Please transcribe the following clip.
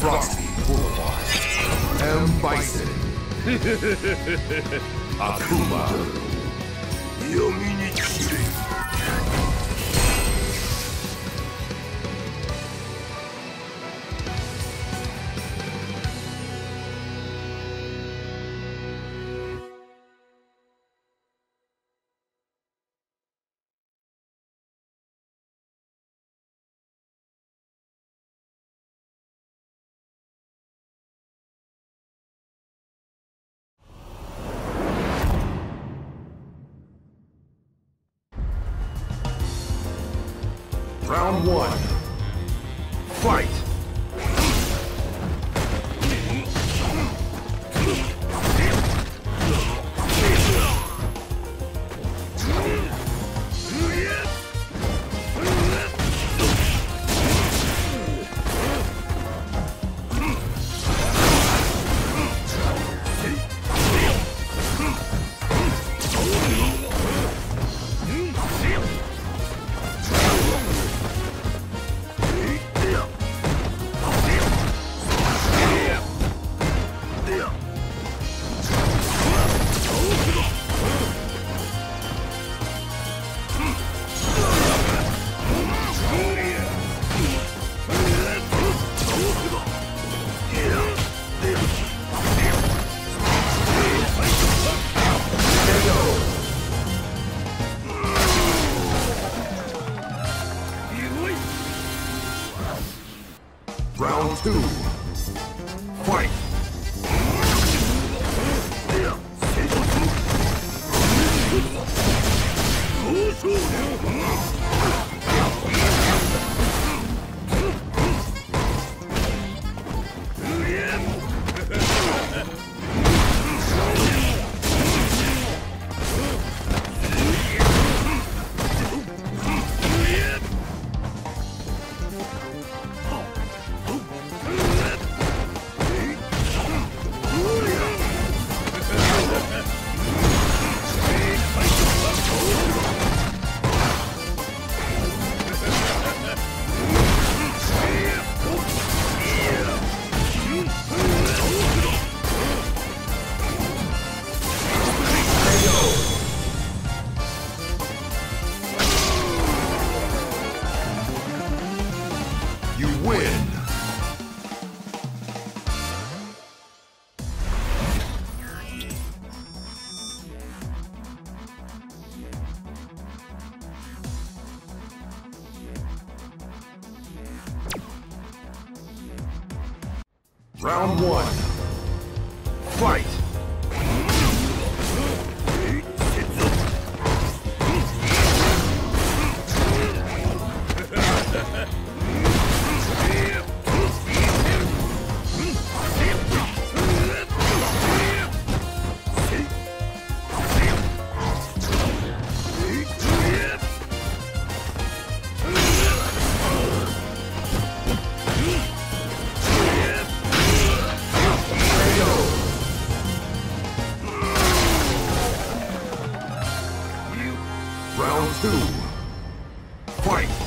Frosty, Warlock, M. Bison, Akuma, Yominichi. Round one. Fight! point. Round one. Fight! Two. Fight!